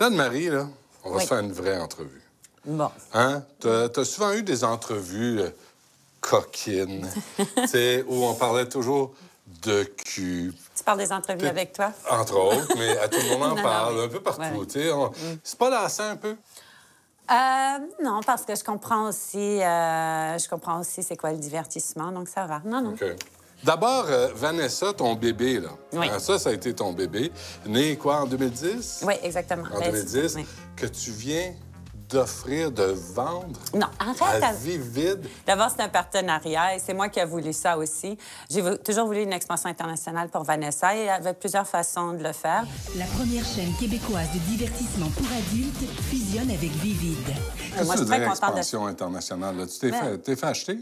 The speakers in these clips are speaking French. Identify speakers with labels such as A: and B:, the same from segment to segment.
A: Là, Marie, là, on va
B: Oui.
A: se faire une vraie entrevue.
B: Bon.
A: Hein? T'as as souvent eu des entrevues euh, coquines, où on parlait toujours de cul,
B: Tu parles des entrevues avec toi?
A: entre autres, mais à tout le monde en
B: non,
A: parle, un peu partout,
B: ouais.
A: on- C'est pas lassant un peu?
B: Euh, non, parce que je comprends aussi, euh, je comprends aussi c'est quoi le divertissement, donc ça va. Non, non.
A: D'abord, euh, Vanessa, ton bébé, là.
B: Oui.
A: Hein, ça, ça a été ton bébé. Né, quoi, en 2010?
B: Oui, exactement.
A: En
B: Ben,
A: 2010,
B: oui.
A: que tu viens d'offrir, de vendre?
B: Non, arrête.
A: à
B: à-
A: vie vide?
B: D'abord, c'est un partenariat et c'est moi qui ai voulu ça aussi. J'ai toujours voulu une expansion internationale pour Vanessa et il y avait plusieurs façons de le faire.
C: La première chaîne québécoise de divertissement pour adultes fusionne avec Vivid.
A: Qu'est-ce que tu veux dire,
B: de-
A: expansion internationale? là? Tu t'es
B: Mais-
A: fait, t'es fait acheter?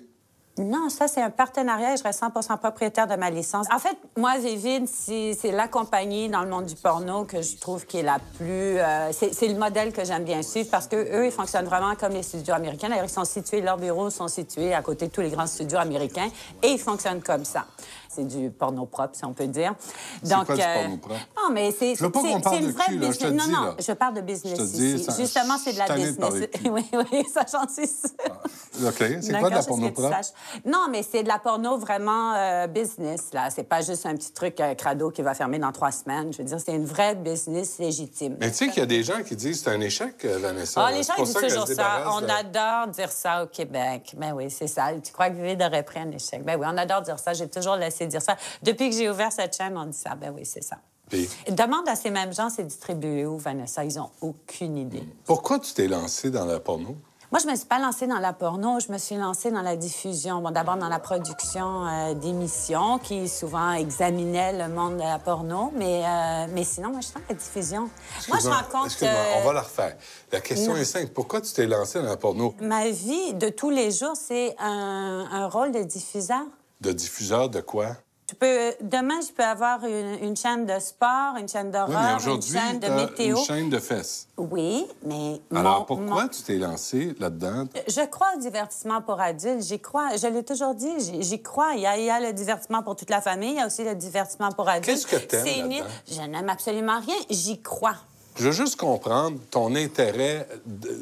B: Non, ça, c'est un partenariat et je reste 100 propriétaire de ma licence. En fait, moi, Vivid, c'est la compagnie dans le monde du porno que je trouve qui est la plus... euh, c'est c'est le modèle que j'aime bien suivre parce que eux, ils fonctionnent vraiment comme les studios américains. D'ailleurs, ils sont situés, leurs bureaux sont situés à côté de tous les grands studios américains et ils fonctionnent comme ça. C'est du porno propre, si on peut dire.
A: C'est quoi du porno propre?
B: Non, mais c'est une
A: de
B: vraie
A: cul, là,
B: business.
A: le
B: non,
A: dis,
B: non,
A: là.
B: je parle de business
A: Je te dis,
B: ici.
A: ça-
B: Justement, c'est de la business.
A: de
B: oui, oui, ça, j'en suis sûre.
A: OK. C'est quoi de la porno propre?
B: Non, mais c'est de la porno vraiment euh, business, là. C'est pas juste un petit truc euh, crado qui va fermer dans trois semaines. Je veux dire, c'est une vraie business légitime.
A: Mais tu sais qu'il y a des gens qui disent que c'est un échec, euh, Vanessa.
B: Ah,
A: là.
B: les gens, disent toujours ça. On adore dire ça au Québec. Ben oui, c'est ça. Tu crois que Vivid aurait pris un échec? Ben oui, on adore dire ça. J'ai toujours laissé dire ça. Depuis que j'ai ouvert cette chaîne, on dit ça. Ben oui, c'est ça.
A: Puis,
B: Demande à ces mêmes gens, c'est distribué où, Vanessa? Ils ont aucune idée.
A: pourquoi tu t'es lancé dans la porno?
B: Moi, je me suis pas lancée dans la porno, je me suis lancée dans la diffusion. Bon, d'abord dans la production euh, d'émissions qui souvent examinaient le monde de la porno, mais, euh, mais sinon, moi, je suis dans la diffusion. Moi, je rencontre
A: excuse-moi,
B: euh,
A: on va la refaire. La question
B: non.
A: est simple. Pourquoi tu t'es lancé dans la porno?
B: ma vie de tous les jours, c'est un, un rôle de diffuseur.
A: De diffuseur de quoi?
B: Je peux, demain, je peux avoir une, une chaîne de sport, une chaîne
A: Oui,
B: d'horreur, une
A: aujourd'hui,
B: chaîne de météo.
A: une chaîne de fesses.
B: Oui, mais
A: Alors,
B: mon-
A: pourquoi
B: mon-
A: tu t'es lancé là-dedans?
B: Je crois au divertissement pour adultes. J'y crois. Je l'ai toujours dit. J'y crois. Il y, a, il y a le divertissement pour toute la famille. Il y a aussi le divertissement pour adultes.
A: Qu'est-ce que t'aimes
B: une-? Je n'aime absolument rien. J'y crois.
A: Je veux juste comprendre ton intérêt, de-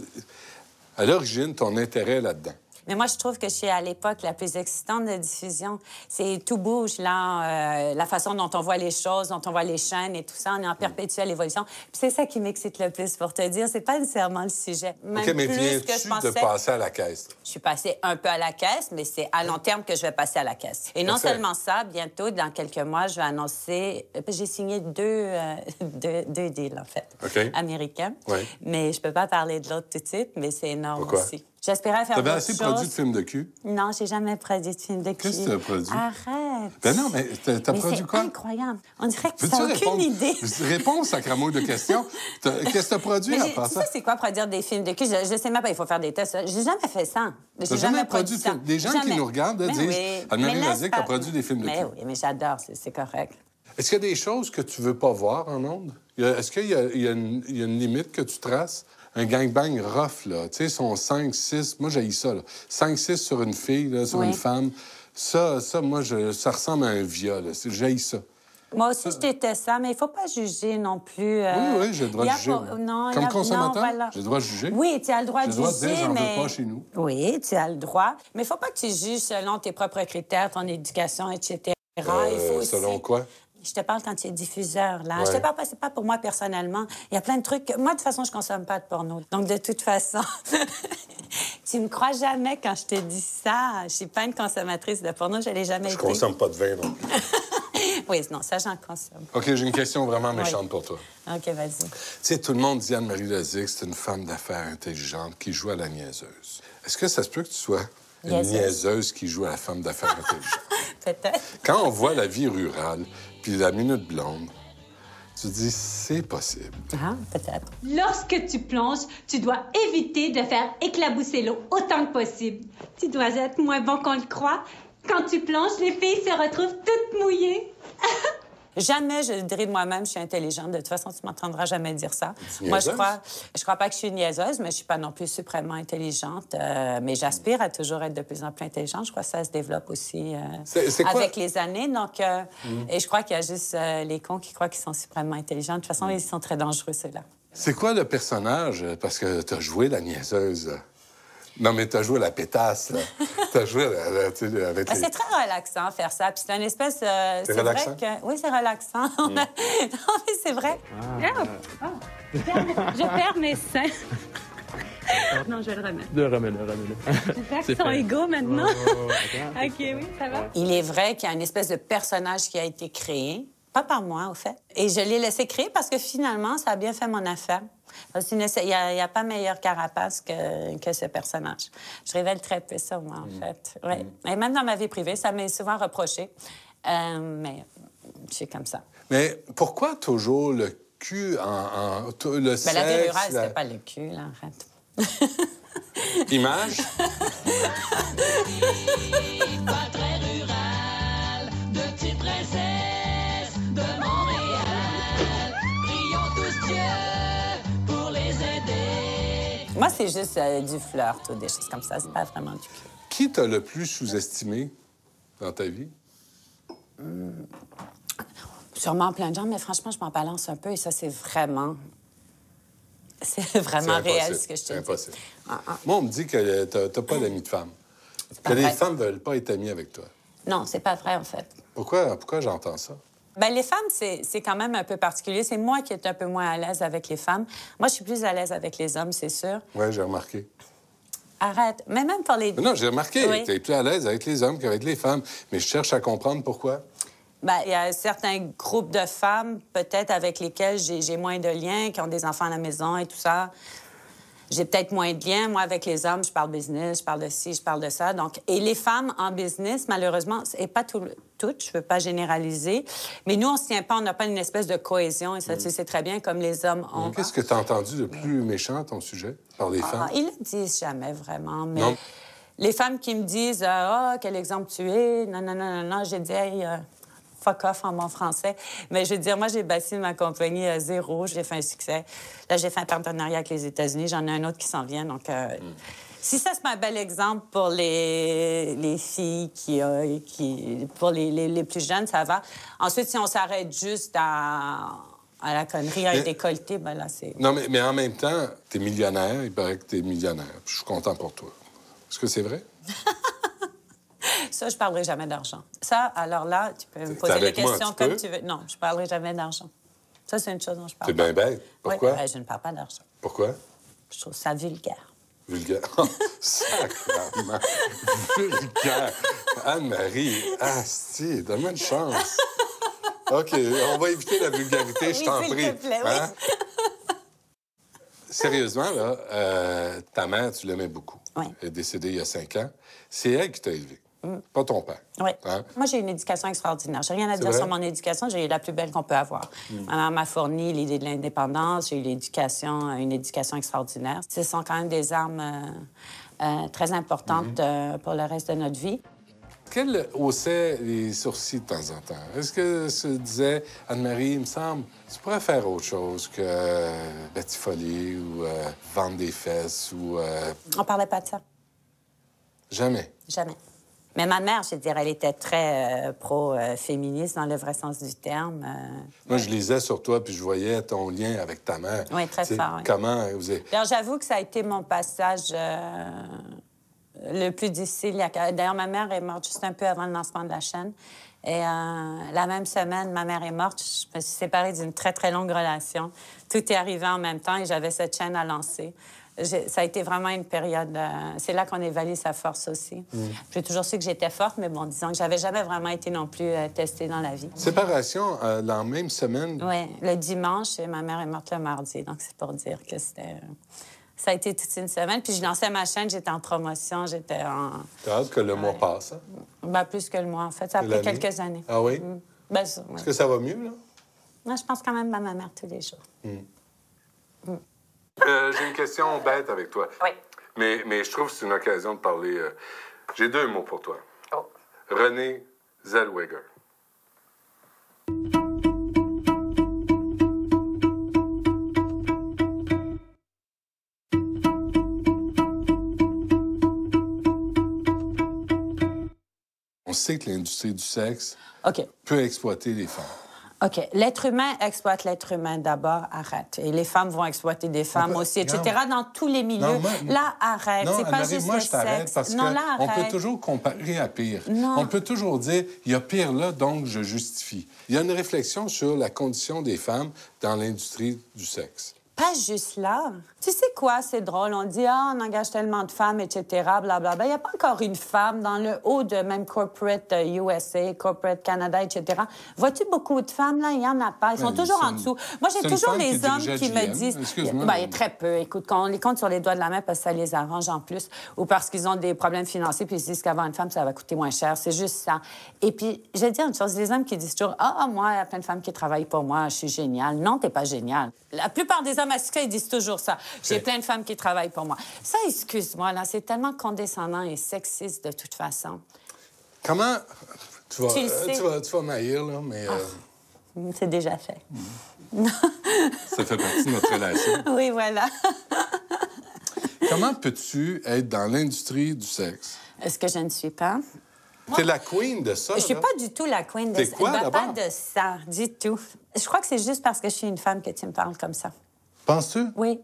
A: à l'origine, ton intérêt là-dedans.
B: Mais moi, je trouve que je suis à l'époque la plus excitante de diffusion. C'est tout bouge, là, euh, la façon dont on voit les choses, dont on voit les chaînes et tout ça. On est en perpétuelle évolution. Puis c'est ça qui m'excite le plus, pour te dire. C'est pas nécessairement le sujet. Même
A: OK, mais viens-tu de passer à la caisse?
B: Je suis passée un peu à la caisse, mais c'est à long terme que je vais passer à la caisse. Et non seulement ça, bientôt, dans quelques mois, je vais annoncer... euh, J'ai signé deux, euh, deux, deux deals, en fait,
A: OK.
B: américains.
A: Oui.
B: Mais je peux pas parler de l'autre tout de suite, mais c'est énorme
A: Pourquoi?
B: aussi. J'espérais faire
A: T'avais assez
B: choses.
A: produit de films de cul?
B: Non, j'ai jamais produit de film de cul.
A: Qu'est-ce que t'as produit?
B: Arrête.
A: Ben non, mais t'as t'as
B: Mais
A: produit
B: c'est
A: quoi?
B: incroyable. On dirait que tu n'as aucune
A: répondre?
B: idée.
A: Réponds, sacramouille de questions. T'as- Qu'est-ce que t'as produit
B: Mais
A: à part
B: tu
A: ça?
B: sais, c'est quoi produire des films de cul? Je, je sais même pas, il faut faire des tests. J'ai jamais fait ça. J'ai
A: T'as jamais produit de
B: ça.
A: film. Des gens qui
B: Jamais.
A: nous regardent,
B: Mais
A: disent,
B: oui.
A: Anne-Marie
B: Mais
A: Lazic a produit des films de
B: Mais
A: cul.
B: oui, mais j'adore, c'est c'est correct.
A: Est-ce qu'il y a des choses que tu veux pas voir en ondes? Est-ce qu'il y, a- il y a une il y a une limite que tu traces? Un gangbang rough, là. Tu sais, sont 5, 6. Moi, j'ai ça, là. 5, 6 sur une fille, là, sur
B: Oui.
A: une femme. Ça, ça, moi, je, ça ressemble à un viol. J'ai ça.
B: Moi aussi, je déteste ça, mais il faut pas juger non plus. euh,
A: Oui, oui, j'ai le droit de juger.
B: pas-. Non,
A: Comme
B: a-
A: consommateur,
B: voilà.
A: j'ai le droit de juger.
B: Oui, tu as le droit de juger,
A: dire, j'en veux
B: mais...
A: pas chez nous.
B: Oui, tu as le droit. Mais il faut pas que tu juges selon tes propres critères, ton éducation, etc. il faut
A: Euh,
B: aussi...
A: selon quoi?
B: Je te parle quand tu es diffuseur, là.
A: Ouais.
B: Je te parle pas, c'est pas pour moi personnellement. Il y a plein de trucs. que- Moi, de toute façon, je consomme pas de porno. Donc, de toute façon, tu me crois jamais quand je te dis ça. Je suis pas une consommatrice de porno, je l'ai jamais
A: Je
B: été.
A: consomme pas de vin non plus.
B: Oui, non, ça, j'en consomme.
A: OK, j'ai une question vraiment méchante pour toi.
B: OK, vas-y.
A: Tu sais, tout le monde dit Anne-Marie Lozic, c'est une femme d'affaires intelligente qui joue à la niaiseuse. Est-ce que ça se peut que tu sois une
B: Niaiseuse?
A: niaiseuse qui joue à la femme d'affaires intelligente?
B: Peut-être.
A: Quand on voit la vie rurale, puis la minute blonde, tu dis, c'est possible.
B: Ah, peut-être.
D: Lorsque tu plonges, tu dois éviter de faire éclabousser l'eau autant que possible. Tu dois être moins bon qu'on le croit. Quand tu plonges, les filles se retrouvent toutes mouillées.
B: Jamais je dirais de moi-même je suis intelligente. De toute façon, tu m'entendras jamais dire ça. Moi, je crois, je crois pas que je suis une niaiseuse, mais je suis pas non plus suprêmement intelligente. Euh, mais j'aspire à toujours être de plus en plus intelligente. Je crois que ça se développe aussi euh, avec les années. Donc, euh, et je crois qu'il y a juste les cons qui croient qu'ils sont suprêmement intelligents. De toute façon, ils sont très dangereux ceux-là.
A: C'est quoi le personnage? Parce que t'as joué la niaiseuse? Non, mais t'as joué la pétasse, là. t'as joué la- la- tu sais, avec
B: Ben,
A: les...
B: C'est très relaxant faire ça. Puis c'est une espèce. euh,
A: C'est
B: vrai
A: relaxant? Mm.
B: que. Oui, c'est relaxant. non, mais c'est vrai.
D: Je perds mes seins. non, je vais le remettre.
E: Le remets-le, remets-le.
D: J'espère
E: C'est
D: qu'ils sont
E: fait.
D: égaux maintenant.
E: Oh, attends.
D: OK, oui, ça va.
B: Il est vrai qu'il y a une espèce de personnage qui a été créé, pas par moi, au fait. Et je l'ai laissé créer parce que finalement, ça a bien fait mon affaire. Parce qu'il n'y a, il pas meilleur carapace que, que ce personnage. Je révèle très peu sur moi, en fait. Ouais. Et même dans ma vie privée, ça m'est souvent reproché. Euh, mais je suis comme ça.
A: Mais pourquoi toujours le cul en... en- le
B: Ben,
A: sexe,
B: la vie rurale,
A: la-
B: c'était pas le cul, là, arrête.
A: Image?
B: Moi, c'est juste euh, du flirt ou des choses comme ça. C'est pas vraiment du cul.
A: Qui t'a le plus sous-estimé dans ta vie?
B: Sûrement plein de gens, mais franchement, je m'en balance un peu et ça, c'est vraiment. C'est vraiment
A: C'est
B: réel ce que je te
A: C'est
B: dis.
A: impossible.
B: Ah, ah.
A: Moi, on me dit que t'as t'as pas d'amis de femmes. Que les femmes veulent pas être amies avec toi.
B: Non, c'est pas vrai, en fait.
A: Pourquoi, pourquoi j'entends ça?
B: Ben, les femmes, c'est quand même un peu particulier. C'est moi qui est un peu moins à l'aise avec les femmes. Moi, je suis plus à l'aise avec les hommes, c'est sûr.
A: Oui, j'ai remarqué.
B: Arrête. Mais même pour les.
A: Mais non, j'ai remarqué.
B: Oui.
A: Tu es plus à l'aise avec les hommes qu'avec les femmes. Mais je cherche à comprendre pourquoi.
B: Ben, il y a certains groupes de femmes, peut-être avec lesquels j'ai j'ai moins de liens, qui ont des enfants à la maison et tout ça. J'ai peut-être moins de liens. Moi, avec les hommes, je parle business, je parle de ci, je parle de ça. Donc, et les femmes en business, malheureusement, et pas tout, toutes, je veux pas généraliser, mais nous, on se tient pas, on n'a pas une espèce de cohésion, et ça, tu sais très bien, comme les hommes ont.
A: Qu'est-ce que tu as entendu de plus méchant à ton sujet par les
B: Ah,
A: femmes?
B: ils le disent jamais vraiment, mais
A: Non.
B: les femmes qui me disent Ah, quel exemple tu es, non, non, non, non, non, j'ai dit Hey, euh, fuck off en bon français. Mais je veux dire, moi, j'ai bâti ma compagnie à zéro, j'ai fait un succès. Là, j'ai fait un partenariat avec les États-Unis, j'en ai un autre qui s'en vient, donc. euh, Si ça, c'est un bel exemple pour les, les filles qui, euh, qui pour les, les- les plus jeunes, ça va. Ensuite, si on s'arrête juste à, à la connerie, à
A: Mais-
B: être décolleté, ben là, c'est...
A: Non, mais, mais en même temps, tu es millionnaire. Il paraît que tu es millionnaire. Je suis content pour toi. Est-ce que c'est vrai?
B: Ça, je parlerai jamais d'argent. Ça, alors là, tu peux me poser des
A: moi,
B: questions
A: tu
B: comme
A: peux?
B: tu veux. Non, je parlerai jamais d'argent. Ça, c'est une chose dont je parle.
A: C'est bien bête.
B: Oui,
A: Pourquoi?
B: ben, je ne parle pas d'argent.
A: Pourquoi?
B: Je trouve ça vulgaire.
A: Vulgaire. Oh, Sacrement. Vulgaire. Anne-Marie, asti, donne-moi une chance. OK, on va éviter la vulgarité, je
B: Oui,
A: t'en prie. Hein?
B: te plaît, oui.
A: Sérieusement, là, euh, ta mère, tu l'aimais beaucoup.
B: Oui.
A: Elle est décédée il y a cinq ans. C'est elle qui t'a élevé, pas ton père.
B: Oui.
A: Hein?
B: Moi, j'ai une éducation extraordinaire. J'ai rien à dire
A: vrai?
B: sur mon éducation. J'ai eu la plus belle qu'on peut avoir. Ma mère m'a fourni l'idée de l'indépendance. J'ai eu l'éducation, une éducation extraordinaire. Ce sont quand même des armes euh, euh, très importantes euh, pour le reste de notre vie.
A: Qu'elle haussait les sourcils de temps en temps? Est-ce que se disait, Anne-Marie, il me semble, tu pourrais faire autre chose que euh, batifoler ou euh, vendre des fesses ou... euh,
B: On parlait pas de ça.
A: Jamais.
B: Jamais. Mais ma mère, je dirais, elle était très euh, pro-féministe dans le vrai sens du terme. euh.
A: Moi, je lisais sur toi, puis je voyais ton lien avec ta mère.
B: Oui, très fort, oui.
A: Comment vous avez...
B: Alors, j'avoue que ça a été mon passage euh, le plus difficile. D'ailleurs, ma mère est morte juste un peu avant le lancement de la chaîne. Et la même semaine, ma mère est morte. Je me suis séparée d'une très, très longue relation. Tout est arrivé en même temps et j'avais cette chaîne à lancer. Ça a été vraiment une période. euh, c'est là qu'on évalue sa force aussi. J'ai toujours su que j'étais forte, mais bon, disons que j'avais jamais vraiment été non plus euh, testée dans la vie.
A: Séparation, euh, dans la même semaine,
B: Oui, le dimanche, et ma mère est morte le mardi. Donc, c'est pour dire que c'était. Ça a été toute une semaine. Puis, je lançais ma chaîne, j'étais en promotion, j'étais en.
A: t'as hâte que le mois passe. hein?
B: Ben, plus que le mois, en fait. Ça a pris quelques années.
A: Ah oui?
B: Mm. Ben, ouais.
A: Est-ce que ça va mieux, là?
B: Moi, je pense quand même à ma mère tous les jours.
A: Euh, J'ai une question bête avec toi.
B: Oui.
A: Mais, mais je trouve que c'est une occasion de parler. euh, J'ai deux mots pour toi.
B: Oh.
A: René Zellweger. On sait que l'industrie du sexe
B: OK.
A: peut exploiter les femmes.
B: OK. L'être humain exploite l'être humain d'abord, arrête. Et les femmes vont exploiter des femmes
A: peut-
B: aussi, etc.
A: non.
B: Dans tous les milieux.
A: Non, moi-
B: là, arrête.
A: Non,
B: C'est pas juste
A: moi,
B: le
A: je t'arrête parce
B: non, là,
A: qu'on peut toujours comparer à pire.
B: Non.
A: On peut toujours dire, il y a pire là, donc je justifie. Il y a une réflexion sur la condition des femmes dans l'industrie du sexe.
B: Pas juste là. Tu sais quoi, c'est drôle. On dit, ah, on engage tellement de femmes, etc., blablabla. Il n'y a pas encore une femme dans le haut de même corporate euh, USA, corporate Canada, etc. Vois-tu beaucoup de femmes, là? Il n'y en a pas. Ils sont
A: Ben,
B: toujours en dessous. Moi, j'ai toujours les
A: qui
B: hommes qui me
A: GM.
B: disent...
A: Excuse-moi,
B: Ben, très peu. Écoute, quand on les compte sur les doigts de la main parce que ça les arrange en plus, ou parce qu'ils ont des problèmes financiers, puis ils se disent qu'avoir une femme, ça va coûter moins cher. C'est juste ça. Et puis, je vais dire une chose, les hommes qui disent toujours, ah, moi, il y a plein de femmes qui travaillent pour moi, je suis génial. Non, t'es pas génial. La plupart des hommes succès, ils disent toujours ça. J'ai plein de femmes qui travaillent pour moi. Ça, excuse-moi, là, c'est tellement condescendant et sexiste de toute façon.
A: Comment... Tu vas,
B: Tu
A: euh, vas, tu vas là, mais euh,
B: C'est déjà fait.
A: ça fait partie de notre relation.
B: Oui, voilà.
A: Comment peux-tu être dans l'industrie du sexe?
B: Est-ce que je ne suis pas?
A: T'es la queen de ça,
B: Je suis
A: là.
B: pas du tout la queen de ça.
A: quoi,
B: Ben, pas
A: d'abord?
B: de ça, du tout. Je crois que c'est juste parce que je suis une femme que tu me parles comme ça.
A: Penses-tu?
B: Oui.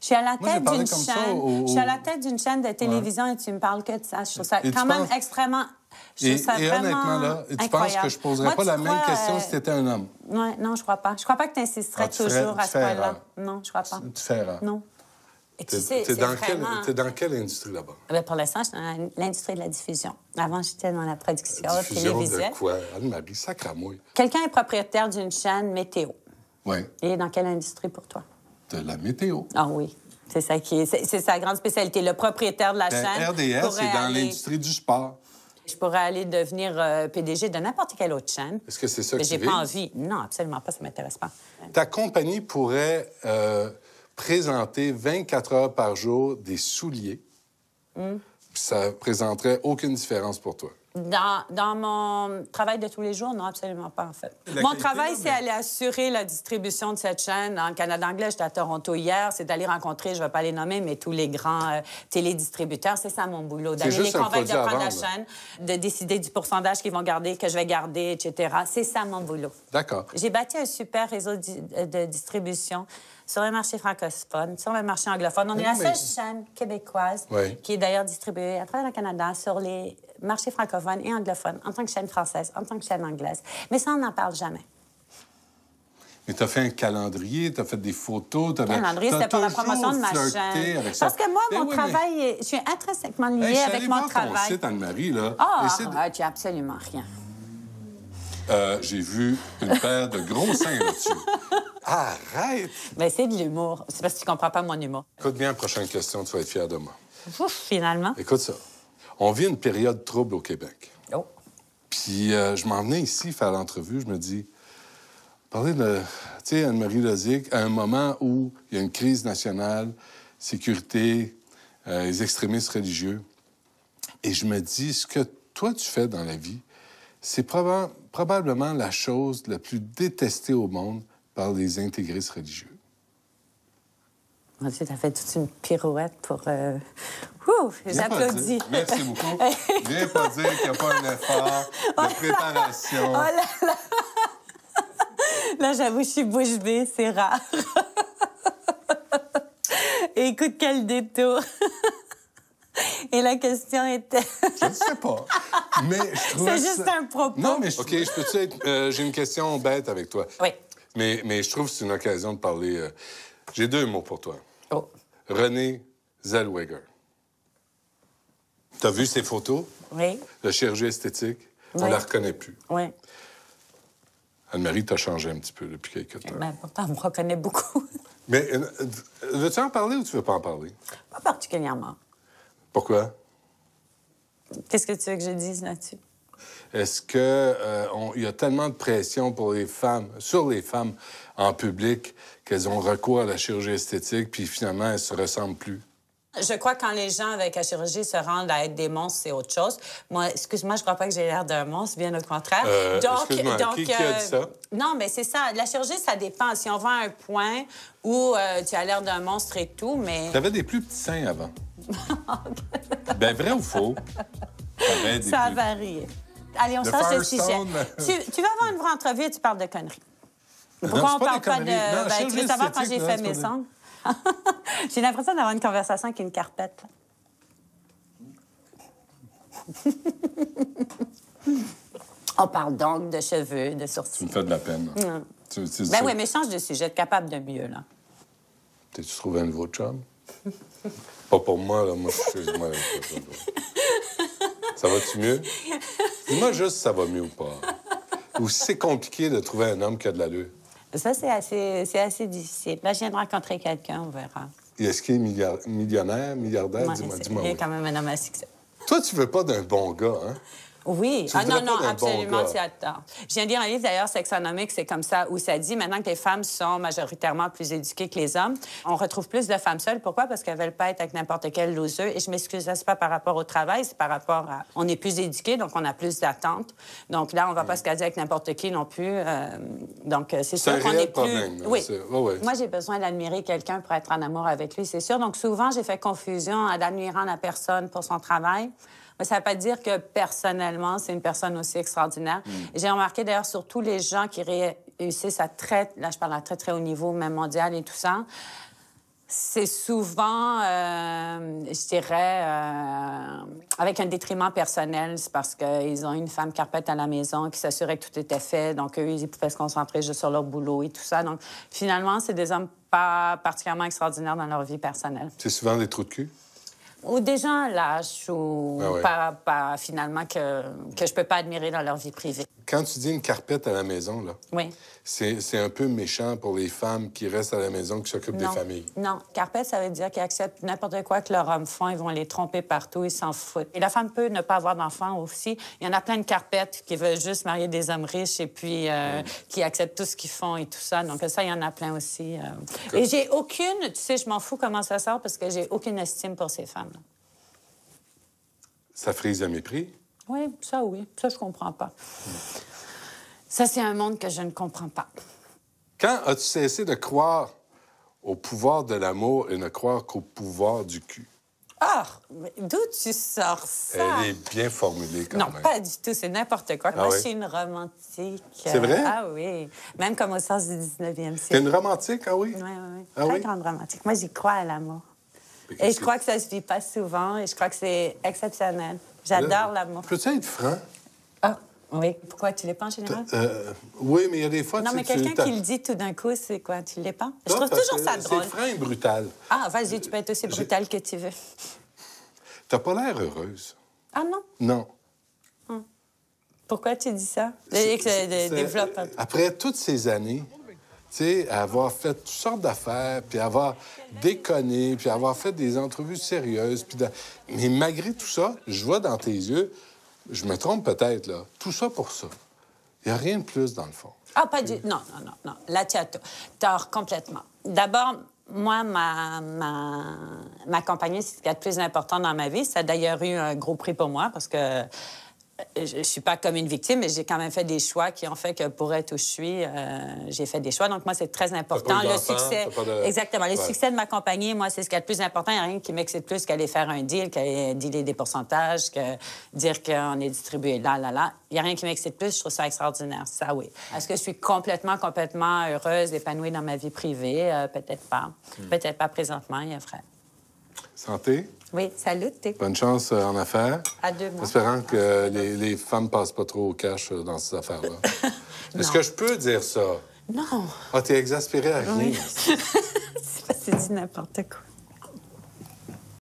B: Je suis à la tête d'une chaîne.
A: au-
B: Je suis à la tête d'une chaîne de télévision et tu me parles que de ça. Je trouve ça
A: Et tu
B: quand même
A: penses-
B: extrêmement. Je
A: Et,
B: ça
A: et honnêtement, là, tu penses que je poserais
B: Moi,
A: pas
B: tu
A: la même question
B: euh,
A: si t'étais un homme?
B: Ouais, non, je crois pas. Je crois pas que tu insisterais
A: Ah, tu ferais-
B: toujours à
A: tu
B: ce point-là. Non, je crois pas.
A: Tu fais erreur.
B: Non. Tu sais,
A: t'es dans, quelle-
B: vraiment...
A: t'es dans quelle industrie là-bas?
B: Ben, pour l'instant, je suis dans l'industrie de la diffusion. Avant, j'étais dans la production
A: Diffusion
B: télévisuelle.
A: de quoi? Anne-Marie, moi.
B: Quelqu'un est propriétaire d'une chaîne météo.
A: Oui,
B: Et dans quelle industrie pour toi?
A: de la météo.
B: Ah oui. C'est ça qui est, c'est, sa grande spécialité. Le propriétaire de la
A: Ben,
B: chaîne.
A: RDS, c'est dans
B: aller-
A: l'industrie du sport.
B: Je pourrais aller devenir euh, PDG de n'importe quelle autre chaîne.
A: Est-ce que c'est ça
B: Mais j'ai pas envie. Non, absolument pas. Ça m'intéresse pas.
A: Ta compagnie pourrait euh, présenter 24 heures par jour des souliers.
B: Hmm.
A: Puis ça présenterait aucune différence pour toi.
B: Dans, dans mon travail de tous les jours, non, absolument pas, en fait.
A: La
B: mon travail, c'est aller assurer la distribution de cette chaîne en Canada anglais. J'étais à Toronto hier. C'est d'aller rencontrer, je ne vais pas les nommer, mais tous les grands euh, télédistributeurs. C'est ça mon boulot. D'aller les convaincre de prendre la chaîne, de décider du pourcentage qu'ils vont garder, que je vais garder, etc. C'est ça mon boulot.
A: D'accord.
B: J'ai bâti un super réseau euh, de distribution sur le marché francophone, sur le marché anglophone. On est la
A: mais-
B: seule chaîne québécoise
A: Oui.
B: qui est d'ailleurs distribuée à travers le Canada sur les marchés francophones et anglophones, en tant que chaîne française, en tant que chaîne anglaise. Mais ça, on n'en parle jamais.
A: Mais tu as fait un calendrier, tu as fait des photos. t'avais-
B: Calendrier, c'était pour la promotion de ma chaîne. Parce que moi,
A: Ben
B: mon
A: oui, mais-
B: travail, est- je suis intrinsèquement liée
A: Hey,
B: avec mon
A: voir ton
B: travail.
A: site, Anne-Marie, là.
B: Ah,
A: Et c'est-
B: ah, tu as absolument rien.
A: Euh, J'ai vu une paire de gros seins là-dessus. Arrête!
B: Mais c'est de l'humour. C'est parce que tu comprends pas mon humour.
A: Écoute bien la prochaine question, tu vas être fier de moi.
B: Ouf, finalement.
A: Écoute ça. On vit une période trouble au Québec.
B: Oh.
A: Puis euh, je m'en venais ici faire l'entrevue, je me dis, parler de, tu sais, Anne-Marie Lozic, à un moment où il y a une crise nationale, sécurité, euh, les extrémistes religieux, et je me dis, ce que toi tu fais dans la vie, c'est proba- probablement la chose la plus détestée au monde par les intégristes religieux.
B: Mon Dieu, t'as fait toute une pirouette pour... Euh... Ouh, j'applaudis.
A: Merci beaucoup. Viens pas dire qu'il n'y a pas un effort de préparation.
B: Oh là là! Là, j'avoue, je suis bouche bée, c'est rare. Écoute, quel détour. Et la question était...
A: Je ne sais pas. Mais je trouve
B: C'est juste un propos.
A: Non, mais je... OK, je peux-tu être... euh, J'ai une question bête avec toi.
B: Oui.
A: Mais, mais je trouve que c'est une occasion de parler... euh, J'ai deux mots pour toi.
B: Oh.
A: René Zellweger. T'as vu ses photos?
B: Oui,
A: La chirurgie esthétique? On la reconnaît plus.
B: oui.
A: Anne-Marie, t'as changé un petit peu depuis quelques temps.
B: Mais pourtant, on me reconnaît beaucoup.
A: Mais euh, veux-tu en parler ou tu veux pas en parler?
B: Pas particulièrement.
A: Pourquoi?
B: Qu'est-ce que tu veux que je dise là-dessus?
A: Est-ce que euh, y a tellement de pression pour les femmes, sur les femmes en public, qu'elles ont recours à la chirurgie esthétique, puis finalement elles se ressemblent plus?
B: Je crois que quand les gens avec la chirurgie se rendent à être des monstres, c'est autre chose. Moi, excuse-moi, je crois pas que j'ai l'air d'un monstre, bien au contraire.
A: Euh, excuse-moi, qui- qui a dit ça?
B: Non, mais c'est ça. La chirurgie, ça dépend. Si on va à un point où euh, tu as l'air d'un monstre et tout, mais
A: T'avais des plus petits seins avant. ben vrai ou faux? Des
B: ça a
A: plus-
B: varié. Allez, on change de sujet. Tu, tu vas avoir une vraie entrevue et tu parles de conneries. Pourquoi
A: Non,
B: on
A: pas
B: parle pas de.
A: conneries. Non,
B: Ben, tu veux savoir quand j'ai
A: esthétique,
B: fait mes sangles? j'ai l'impression d'avoir une conversation avec une carpette. on parle donc de cheveux, de
A: Tu
B: sourcils.
A: me fais de la peine.
B: Mm.
A: Tu, tu,
B: Ben
A: tu-
B: oui, mais change de sujet, être capable de mieux, là.
A: T'as-tu trouvé un nouveau chum? Pas pour moi, là. Moi, je suis... moi, Ça va-tu mieux? Dis-moi juste si ça va mieux ou pas. Ou si c'est compliqué de trouver un homme qui a de l'allure.
B: Ça, c'est assez, c'est assez difficile. Là, je viens de rencontrer quelqu'un, on verra.
A: Est-ce qu'il est milliard- millionnaire, milliardaire?
B: Ouais,
A: dis-moi, dis-moi
B: il est
A: oui.
B: quand même un homme à succès.
A: Toi, tu veux pas d'un bon gars, hein?
B: Oui. Ah non, non,
A: bon
B: absolument, tu tort. Je viens de lire un livre, d'ailleurs, Sexonomique, c'est comme ça, où ça dit maintenant que les femmes sont majoritairement plus éduquées que les hommes, on retrouve plus de femmes seules. Pourquoi? Parce qu'elles veulent pas être avec n'importe quel loser. Et je m'excuse, c'est pas par rapport au travail, c'est par rapport à... On est plus éduqués, donc on a plus d'attentes. Donc là, on va pas se caser avec n'importe qui non plus. euh, Donc, euh, c'est sûr qu'on est plus...
A: problème.
B: Oui.
A: C'est- ouais, ouais.
B: Moi, j'ai besoin d'admirer quelqu'un pour être en amour avec lui, c'est sûr. Donc, souvent, j'ai fait confusion à d'admirant la personne pour son travail. Mais ça ne veut pas dire que personnellement, c'est une personne aussi extraordinaire.
A: Mm.
B: J'ai remarqué d'ailleurs sur tous les gens qui ré- réussissent à très, là, je parle à très, très haut niveau, même mondial et tout ça, c'est souvent, euh, je dirais, euh, avec un détriment personnel. C'est parce qu'ils ont une femme carpette à la maison qui s'assurait que tout était fait. Donc, eux, ils pouvaient se concentrer juste sur leur boulot et tout ça. Donc, finalement, c'est des hommes pas particulièrement extraordinaires dans leur vie personnelle.
A: C'est souvent des trous de cul?
B: Ou des gens lâches ou
A: Ah ouais.
B: pas, pas, finalement que, que je peux pas admirer dans leur vie privée.
A: Quand tu dis une carpette à la maison, là,
B: Oui.
A: c'est un peu méchant pour les femmes qui restent à la maison, qui s'occupent des familles.
B: Non. Carpette, ça veut dire qu'ils acceptent n'importe quoi que leurs hommes font. Ils vont les tromper partout, ils s'en foutent. Et la femme peut ne pas avoir d'enfants aussi. Il y en a plein de carpettes qui veulent juste marier des hommes riches et puis euh, qui acceptent tout ce qu'ils font et tout ça. Donc ça, il y en a plein aussi. euh. Et j'ai aucune, tu sais, je m'en fous comment ça sort parce que j'ai aucune estime pour ces femmes.
A: Ça frise le mépris.
B: Oui, ça oui. Ça, je comprends pas. Ça, c'est un monde que je ne comprends pas.
A: Quand as-tu cessé de croire au pouvoir de l'amour et ne croire qu'au pouvoir du cul?
B: Ah, d'où tu sors ça?
A: Elle est bien formulée quand
B: Non,
A: même.
B: pas du tout. C'est n'importe quoi. Moi,
A: oui?
B: je suis une romantique.
A: C'est vrai?
B: Ah oui. Même comme au sens du 19e
A: T'es
B: siècle.
A: une romantique, ah oui?
B: Oui, oui, oui.
A: Ah
B: Très
A: oui?
B: grande romantique. Moi, j'y crois à l'amour. Et
A: qu'est-ce
B: je crois que ça se vit pas souvent et je crois que c'est exceptionnel. J'adore l'amour.
A: Peux-tu être franc?
B: Ah, oui. Pourquoi tu l'es pas en général?
A: Euh, oui, mais il y a des fois...
B: Non,
A: tu
B: mais quelqu'un qui le dit tout d'un coup, c'est quoi? Tu l'es pas? Je trouve toujours ça drôle.
A: C'est franc et brutal.
B: Ah, vas-y, tu peux être aussi brutal que tu veux.
A: T'as pas l'air heureuse.
B: Ah non?
A: Non.
B: Pourquoi tu dis ça?
A: Après toutes ces années, sais, avoir fait toutes sortes d'affaires, puis avoir déconné, puis avoir fait des entrevues sérieuses, puis mais malgré tout ça, je vois dans tes yeux, je me trompe peut-être, là, tout ça pour ça. Il n'y a rien de plus dans le fond.
B: Ah, pas du... Non, non, non, non. Là, tu as tort complètement. D'abord, moi, ma, ma, ma compagnie, c'est ce qu'il y a de plus important dans ma vie. Ça a d'ailleurs eu un gros prix pour moi parce que je, je suis pas comme une victime, mais j'ai quand même fait des choix qui ont fait que pour être où je suis, euh, j'ai fait des choix. Donc, moi, c'est très important. Le succès.
A: de-
B: Exactement. Le
A: Ouais.
B: succès de ma compagnie, moi, c'est ce qui est le plus important. Il n'y a rien qui m'excite plus qu'aller faire un deal, qu'aller dealer des pourcentages, que dire qu'on est distribué là, là, là. Il n'y a rien qui m'excite plus. Je trouve ça extraordinaire. Ça, oui. Est-ce que je suis complètement, complètement heureuse, épanouie dans ma vie privée? Euh, peut-être pas. Peut-être pas présentement, il y a vrai.
A: Santé,
B: Oui, salut,
A: bonne chance euh, en affaires.
B: à deux mois.
A: Espérant que les, les femmes passent pas trop au cash euh, dans ces affaires-là. Est-ce que je peux dire ça?
B: Non,
A: Ah, t'es exaspéré à rien.
B: c'est pas- c'est dit n'importe quoi.